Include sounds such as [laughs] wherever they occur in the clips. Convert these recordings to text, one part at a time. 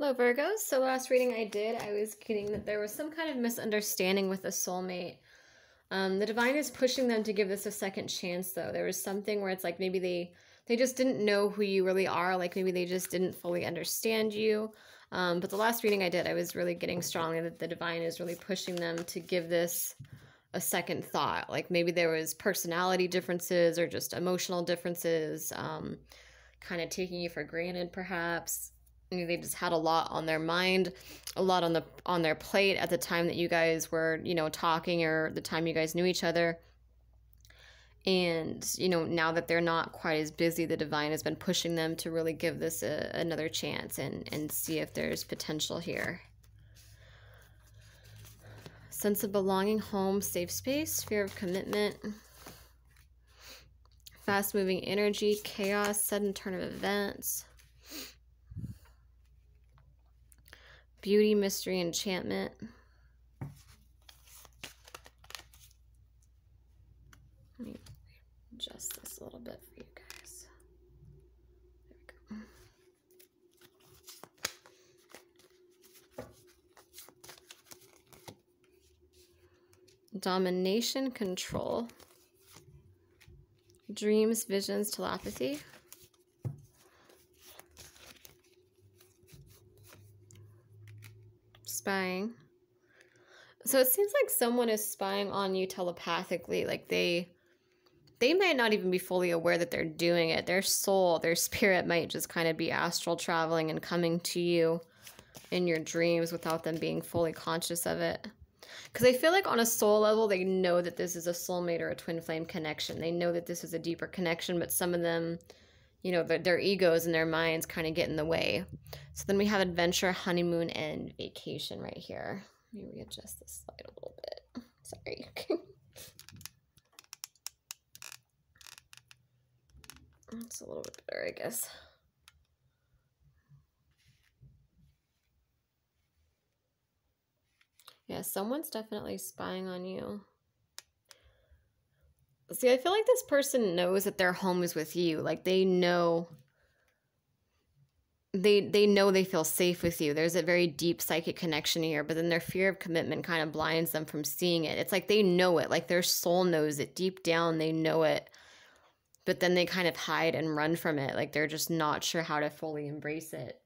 Hello, Virgos. So, last reading I did, I was getting that there was some kind of misunderstanding with a soulmate. Um, the divine is pushing them to give this a second chance, though. There was something where it's like maybe they they just didn't know who you really are, like maybe they just didn't fully understand you. Um, but the last reading I did, I was really getting strongly that the divine is really pushing them to give this a second thought. Like maybe there was personality differences or just emotional differences, um, kind of taking you for granted, perhaps they just had a lot on their mind a lot on the on their plate at the time that you guys were you know talking or the time you guys knew each other. And you know now that they're not quite as busy the divine has been pushing them to really give this a, another chance and and see if there's potential here. Sense of belonging home safe space fear of commitment fast moving energy chaos sudden turn of events Beauty, Mystery, Enchantment. Let me adjust this a little bit for you guys. There we go. Domination, Control. Dreams, Visions, Telepathy. spying. So it seems like someone is spying on you telepathically. Like they they might not even be fully aware that they're doing it. Their soul, their [laughs] spirit might just kind of be astral traveling and coming to you in your dreams without them being fully conscious of it. Because I feel like on a soul level, they know that this is a soulmate or a twin flame connection. They know that this is a deeper connection, but some of them you know, their, their egos and their minds kind of get in the way. So then we have adventure, honeymoon, and vacation right here. Maybe me readjust this slide a little bit. Sorry. [laughs] That's a little bit better, I guess. Yeah, someone's definitely spying on you. See, I feel like this person knows that their home is with you. Like they know they they know they feel safe with you. There's a very deep psychic connection here, but then their fear of commitment kind of blinds them from seeing it. It's like they know it, like their soul knows it deep down, they know it. But then they kind of hide and run from it. Like they're just not sure how to fully embrace it.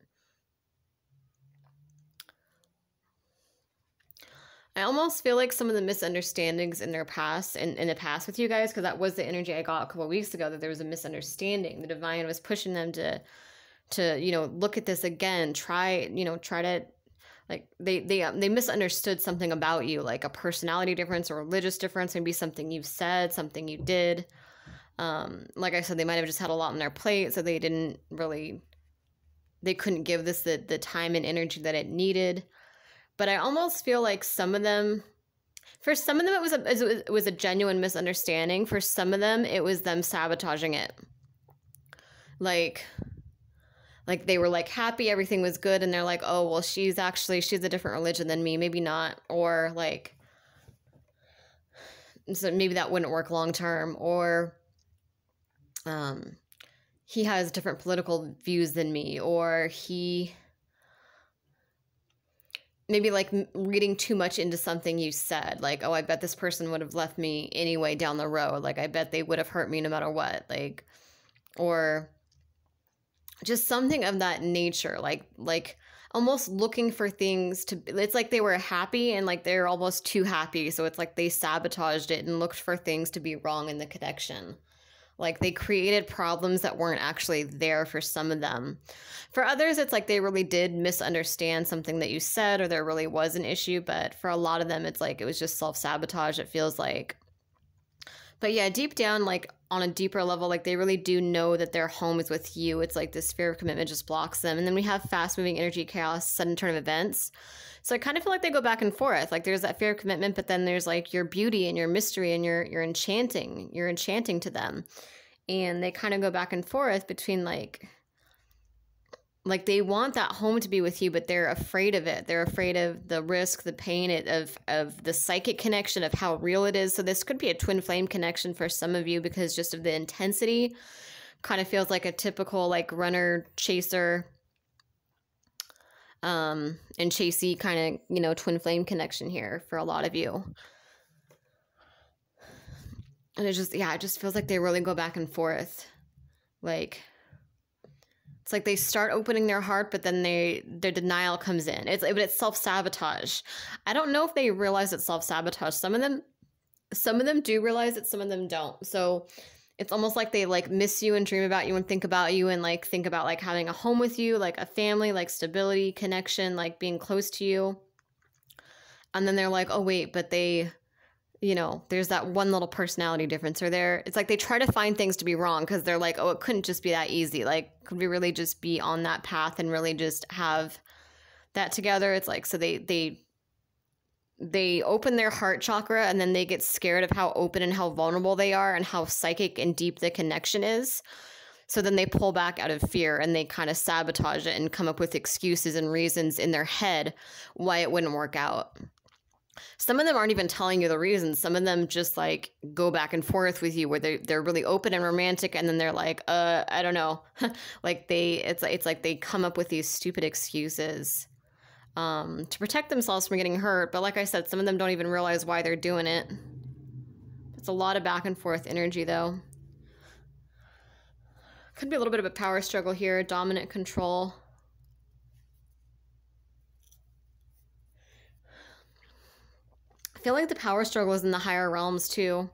I almost feel like some of the misunderstandings in their past and in, in the past with you guys, because that was the energy I got a couple weeks ago that there was a misunderstanding. The divine was pushing them to to, you know, look at this again, try, you know, try to like they they um, they misunderstood something about you, like a personality difference or religious difference, maybe something you've said, something you did. Um, like I said, they might have just had a lot on their plate, so they didn't really they couldn't give this the the time and energy that it needed but I almost feel like some of them for some of them it was a it was a genuine misunderstanding. For some of them it was them sabotaging it. Like like they were like happy everything was good and they're like, "Oh, well she's actually she's a different religion than me, maybe not." Or like so maybe that wouldn't work long term or um he has different political views than me or he maybe like reading too much into something you said like oh i bet this person would have left me anyway down the road like i bet they would have hurt me no matter what like or just something of that nature like like almost looking for things to it's like they were happy and like they're almost too happy so it's like they sabotaged it and looked for things to be wrong in the connection like they created problems that weren't actually there for some of them. For others, it's like they really did misunderstand something that you said or there really was an issue. But for a lot of them, it's like it was just self sabotage, it feels like. But yeah, deep down, like on a deeper level, like they really do know that their home is with you. It's like this fear of commitment just blocks them. And then we have fast moving energy, chaos, sudden turn of events. So I kind of feel like they go back and forth. Like there's that fear of commitment, but then there's like your beauty and your mystery and your your enchanting. You're enchanting to them. And they kind of go back and forth between like like they want that home to be with you but they're afraid of it. They're afraid of the risk the pain it of of the psychic connection of how real it is. So this could be a twin flame connection for some of you because just of the intensity. Kind of feels like a typical like runner chaser um, and chasey kind of you know twin flame connection here for a lot of you. And it just yeah it just feels like they really go back and forth. Like it's like they start opening their heart but then they their denial comes in. It's but it's self-sabotage. I don't know if they realize it's self-sabotage. Some of them some of them do realize it some of them don't. So it's almost like they like miss you and dream about you and think about you and like think about like having a home with you like a family like stability connection like being close to you. And then they're like oh wait but they you know, there's that one little personality difference or there it's like they try to find things to be wrong because they're like, oh, it couldn't just be that easy. Like, could we really just be on that path and really just have that together? It's like so they they they open their heart chakra and then they get scared of how open and how vulnerable they are and how psychic and deep the connection is. So then they pull back out of fear and they kind of sabotage it and come up with excuses and reasons in their head why it wouldn't work out some of them aren't even telling you the reasons. Some of them just like go back and forth with you where they they're really open and romantic and then they're like, uh, I don't know. [laughs] like they it's it's like they come up with these stupid excuses um to protect themselves from getting hurt. But like I said, some of them don't even realize why they're doing it. It's a lot of back and forth energy though. Could be a little bit of a power struggle here, dominant control. Feel like the power struggle is in the higher realms too.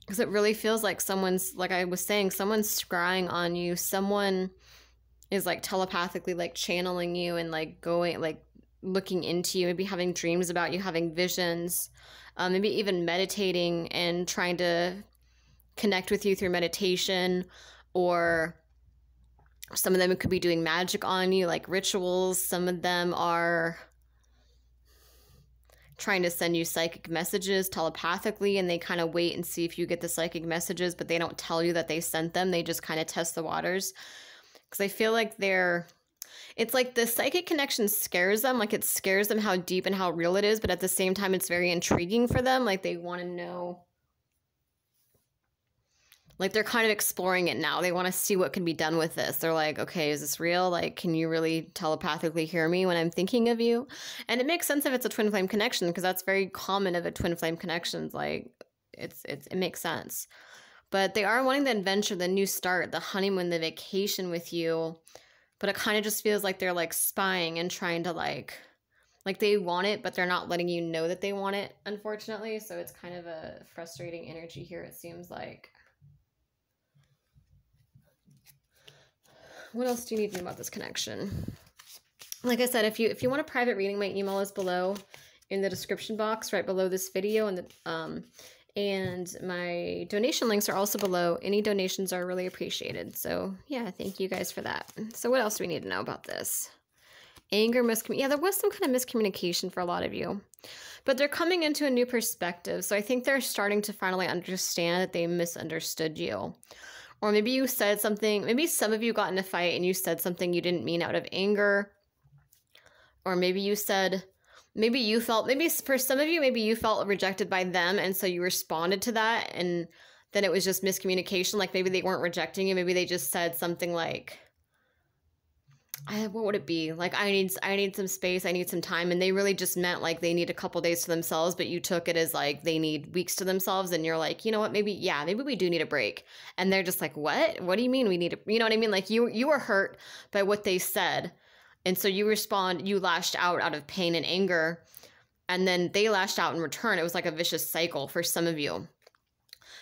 Because it really feels like someone's, like I was saying, someone's scrying on you. Someone is like telepathically like channeling you and like going, like looking into you, maybe having dreams about you, having visions, um, maybe even meditating and trying to connect with you through meditation or some of them could be doing magic on you like rituals some of them are trying to send you psychic messages telepathically and they kind of wait and see if you get the psychic messages but they don't tell you that they sent them. They just kind of test the waters. Because i feel like they're it's like the psychic connection scares them like it scares them how deep and how real it is but at the same time it's very intriguing for them. Like they want to know like they're kind of exploring it now. They want to see what can be done with this. They're like, okay, is this real? Like, can you really telepathically hear me when I'm thinking of you? And it makes sense if it's a twin flame connection because that's very common of a twin flame connections. Like, it's it's it makes sense. But they are wanting the adventure, the new start, the honeymoon, the vacation with you. But it kind of just feels like they're like spying and trying to like like they want it but they're not letting you know that they want it unfortunately so it's kind of a frustrating energy here it seems like what else do you need to know about this connection? Like I said, if you if you want a private reading, my email is below in the description box right below this video and the um and my donation links are also below. Any donations are really appreciated. So yeah, thank you guys for that. So what else do we need to know about this? Anger, miscommunication. Yeah, there was some kind of miscommunication for a lot of you. But they're coming into a new perspective. So I think they're starting to finally understand that they misunderstood you. Or maybe you said something, maybe some of you got in a fight and you said something you didn't mean out of anger. Or maybe you said, maybe you felt, maybe for some of you, maybe you felt rejected by them. And so you responded to that. And then it was just miscommunication. Like maybe they weren't rejecting you. Maybe they just said something like, I, what would it be? Like i need i need some space i need some time and they really just meant like they need a couple days to themselves but you took it as like they need weeks to themselves and you're like you know what? Maybe yeah maybe we do need a break. And they're just like what? What do you mean we need a, you know what i mean? Like you you were hurt by what they said and so you respond you lashed out out of pain and anger and then they lashed out in return. It was like a vicious cycle for some of you.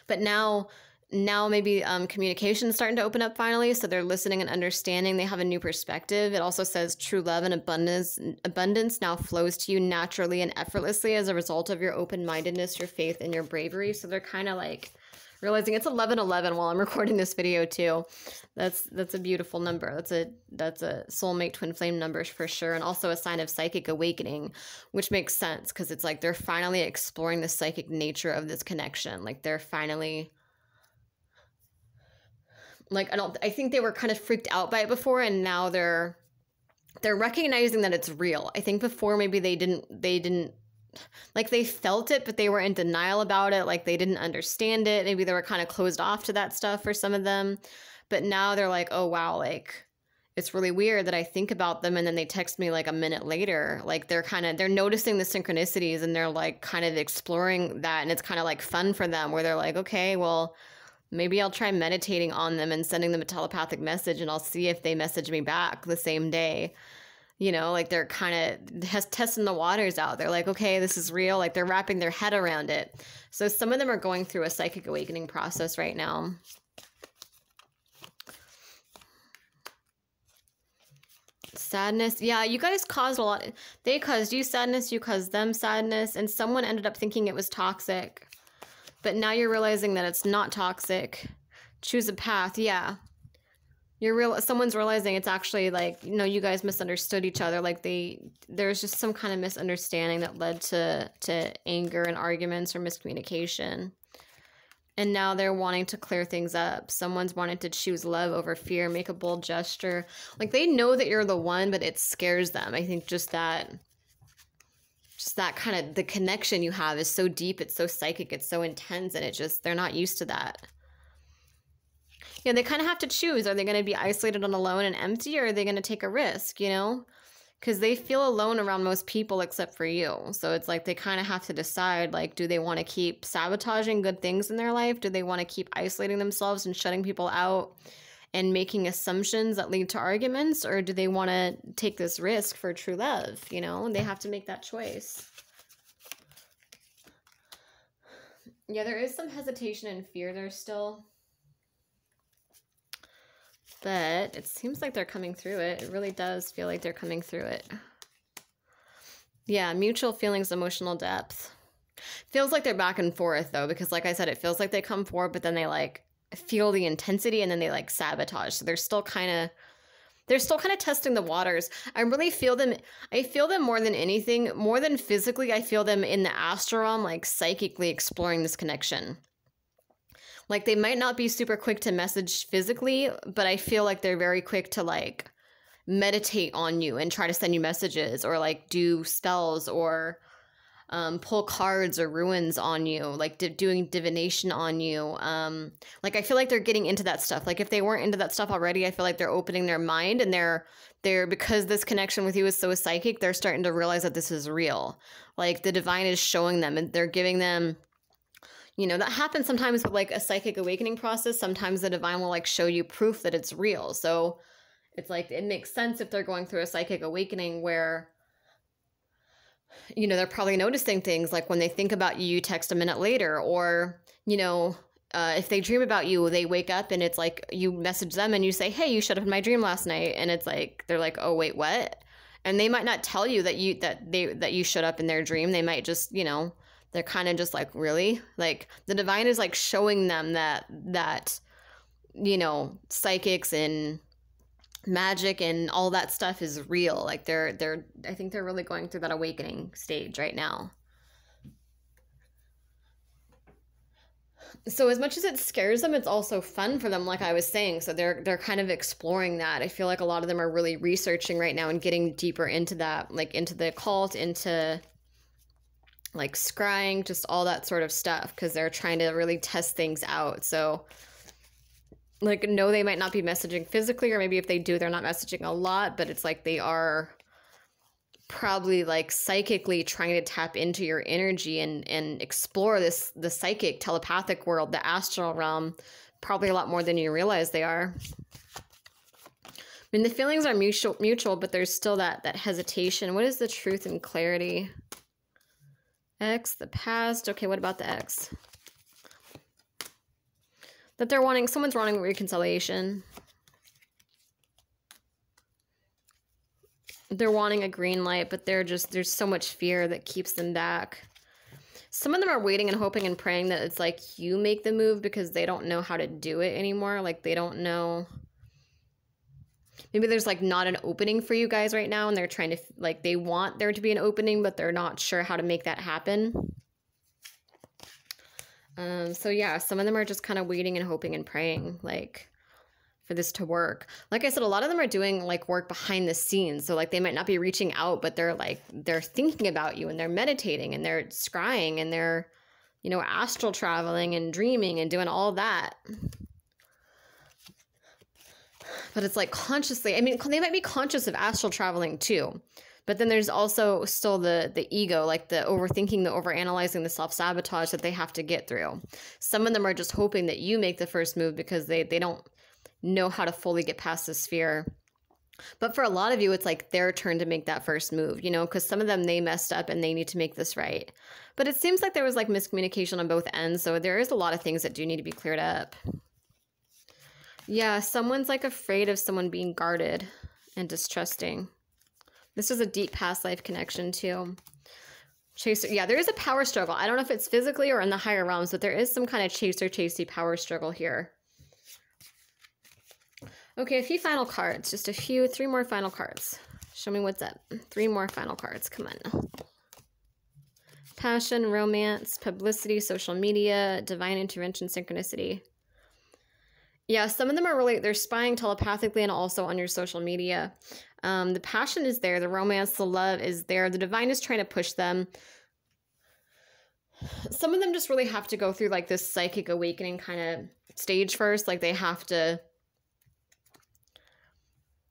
But now now maybe um, communication is starting to open up finally so they're listening and understanding. They have a new perspective. It also says true love and abundance abundance now flows to you naturally and effortlessly as a result of your open-mindedness your faith and your bravery. So they're kind of like realizing it's 11 11 while i'm [laughs] recording this video too. That's that's a beautiful number. That's a that's a soulmate twin flame number for sure and also a sign of psychic awakening which makes sense because it's like they're finally exploring the psychic nature of this connection. Like they're finally like I don't I think they were kind of freaked out by it before and now they're they're recognizing that it's real. I think before maybe they didn't they didn't like they felt it but they were in denial about it like they didn't understand it maybe they were kind of closed off to that stuff for some of them but now they're like oh wow like it's really weird that I think about them and then they text me like a minute later. Like they're kind of they're noticing the synchronicities and they're like kind of exploring that and it's kind of like fun for them where they're like, "Okay, well, maybe I'll try meditating on them and sending them a telepathic message and I'll see if they message me back the same day." You know, like they're kind of testing the waters out. They're like, "Okay, this is real." Like they're wrapping their head around it. So some of them are going through a psychic awakening process right now. Sadness. Yeah, you guys caused a lot. They caused you sadness, you caused them sadness, and someone ended up thinking it was toxic. But now you're realizing that it's not toxic. Choose a path. Yeah. You're real someone's realizing it's actually like, you know, you guys misunderstood each other. Like they there's just some kind of misunderstanding that led to to anger and arguments or miscommunication and now they're wanting to clear things up. Someone's wanting to choose love over fear, make a bold gesture. Like they know that you're the one, but it scares them. I think just that just that kind of the connection you have is so deep, it's so psychic, it's so intense and it just they're not used to that. Yeah, they kind of have to choose. Are they going to be isolated and alone and empty or are they going to take a risk, you know? because they feel alone around most people except for you. So it's like they kind of have to decide like, do they want to keep sabotaging good things in their life? Do they want to keep isolating themselves and shutting people out and making assumptions that lead to arguments? Or do they want to take this risk for true love? You know, they have to make that choice. Yeah, there is some hesitation and fear there still but it seems like they're coming through it. It really does feel like they're coming through it. Yeah, mutual feelings, emotional depth. Feels like they're back and forth though, because like I said, it feels like they come forward, but then they like feel the intensity and then they like sabotage. So they're still kind of they're still kind of testing the waters. I really feel them I feel them more than anything, more than physically, I feel them in the astral realm, like psychically exploring this connection. Like they might not be super quick to message physically, but I feel like they're very quick to like meditate on you and try to send you messages or like do spells or um, pull cards or runes on you, like di- doing divination on you. Um, like I feel like they're getting into that stuff. Like if they weren't into that stuff already, I feel like they're opening their mind and they're they're because this connection with you is so psychic, they're starting to realize that this is real. Like the divine is showing them and they're giving them you know that happens sometimes with like a psychic awakening process sometimes the divine will like show you proof that it's real so it's like it makes sense if they're going through a psychic awakening where you know they're probably noticing things like when they think about you you text a minute later or you know uh, if they dream about you they wake up and it's like you message them and you say hey you showed up in my dream last night and it's like they're like oh wait what? And they might not tell you that you that they that you showed up in their dream. They might just you know they're kind of just like really? Like the divine is like showing them that that you know psychics and magic and all that stuff is real. Like they're they're i think they're really going through that awakening stage right now. So as much as it scares them it's also fun for them like i was saying. So they're they're kind of exploring that. I feel like a lot of them are really researching right now and getting deeper into that like into the occult into like scrying, just all that sort of stuff because they're trying to really test things out. So, like, no, they might not be messaging physically, or maybe if they do, they're not messaging a lot, but it's like they are probably like psychically trying to tap into your energy and and explore this the psychic telepathic world the astral realm probably a lot more than you realize they are i mean the feelings are mutual mutual but there's still that that hesitation what is the truth and clarity X, the past. Okay, what about the X? That they're wanting, someone's wanting reconciliation. They're wanting a green light, but they're just, there's so much fear that keeps them back. Some of them are waiting and hoping and praying that it's like you make the move because they don't know how to do it anymore. Like they don't know maybe there's like not an opening for you guys right now and they're trying to like they want there to be an opening but they're not sure how to make that happen um so yeah some of them are just kind of waiting and hoping and praying like for this to work. Like i said a lot of them are doing like work behind the scenes so like they might not be reaching out but they're like they're thinking about you and they're meditating and they're scrying and they're you know astral traveling and dreaming and doing all that. But it's like consciously i mean they might be conscious of astral traveling too but then there's also still the the ego like the overthinking the overanalyzing the self-sabotage that they have to get through. Some of them are just hoping that you make the first move because they they don't know how to fully get past this fear but for a lot of you it's like their turn to make that first move you know because some of them they messed up and they need to make this right. But it seems like there was like miscommunication on both ends so there is a lot of things that do need to be cleared up. Yeah, someone's like afraid of someone being guarded and distrusting. This is a deep past life connection too. Chaser, yeah, there is a power struggle. I don't know if it's physically or in the higher realms, but there is some kind of chaser chasey power struggle here. Okay, a few final cards. Just a few, three more final cards. Show me what's up. Three more final cards. Come on. Passion, romance, publicity, social media, divine intervention, synchronicity. Yeah, some of them are really, they're spying telepathically and also on your social media. Um, the passion is there, the romance, the love is there. The divine is trying to push them. Some of them just really have to go through like this psychic awakening kind of stage first. Like they have to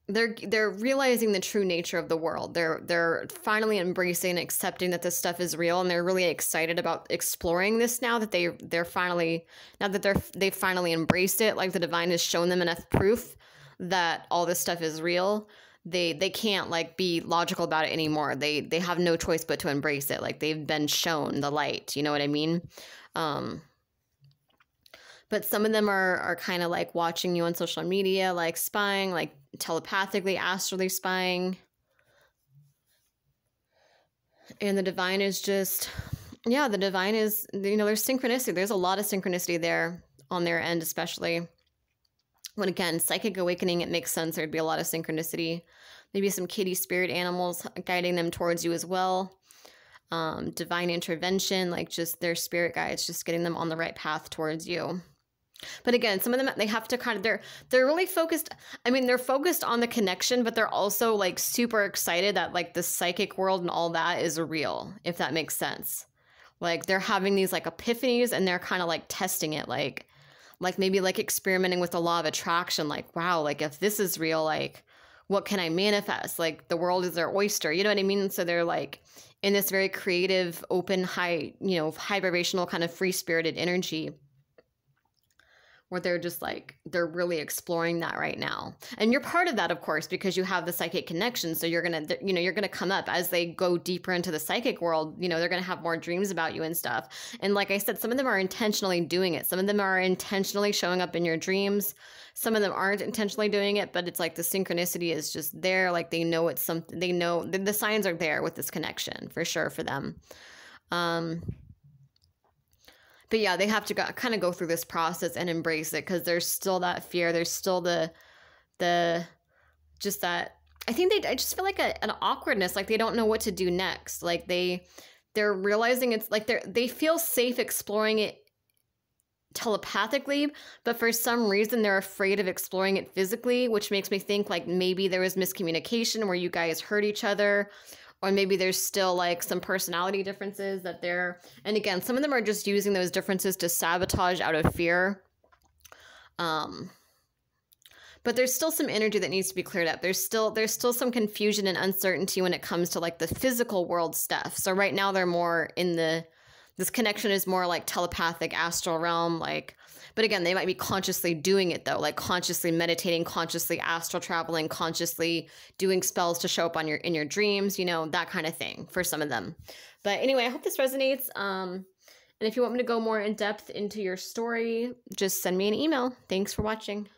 they're they're realizing the true nature of the world. They're they're finally embracing accepting that this stuff is real and they're really excited about exploring this now that they they're finally now that they're they've finally embraced it like the divine has shown them enough proof that all this stuff is real. They they can't like be logical about it anymore. They they have no choice but to embrace it. Like they've been shown the light, you know what I mean? Um but some of them are are kind of like watching you on social media, like spying, like telepathically, astrally spying. And the divine is just, yeah, the divine is, you know, there's synchronicity. There's a lot of synchronicity there on their end, especially when again, psychic awakening, it makes sense. There'd be a lot of synchronicity. Maybe some kitty spirit animals guiding them towards you as well. Um, divine intervention, like just their spirit guides, just getting them on the right path towards you. But again, some of them they have to kind of they're they're really focused. I mean, they're focused on the connection, but they're also like super excited that like the psychic world and all that is real, if that makes sense. Like they're having these like epiphanies and they're kind of like testing it like like maybe like experimenting with the law of attraction like wow, like if this is real like what can I manifest? Like the world is their oyster. You know what I mean? So they're like in this very creative, open, high, you know, high vibrational kind of free-spirited energy where they're just like they're really exploring that right now. And you're part of that of course because you have the psychic connection so you're gonna you know you're gonna come up as they go deeper into the psychic world you know they're gonna have more dreams about you and stuff. And like i said some of them are intentionally doing it. Some of them are intentionally showing up in your dreams. Some of them aren't intentionally doing it but it's like the synchronicity is just there like they know it's something they know the, the signs are there with this connection for sure for them. Um but yeah, they have to go, kind of go through this process and embrace it because there's still that fear. There's still the, the, just that. I think they. I just feel like a, an awkwardness. Like they don't know what to do next. Like they, they're realizing it's like they're they feel safe exploring it telepathically, but for some reason they're afraid of exploring it physically, which makes me think like maybe there was miscommunication where you guys hurt each other or maybe there's still like some personality differences that they're and again some of them are just using those differences to sabotage out of fear. Um but there's still some energy that needs to be cleared up. There's still there's still some confusion and uncertainty when it comes to like the physical world stuff. So right now they're more in the this connection is more like telepathic astral realm like but again, they might be consciously doing it though, like consciously meditating, consciously astral traveling, consciously doing spells to show up on your in your dreams, you know, that kind of thing for some of them. But anyway, I hope this resonates. Um, and if you want me to go more in depth into your story, just send me an email. Thanks for watching.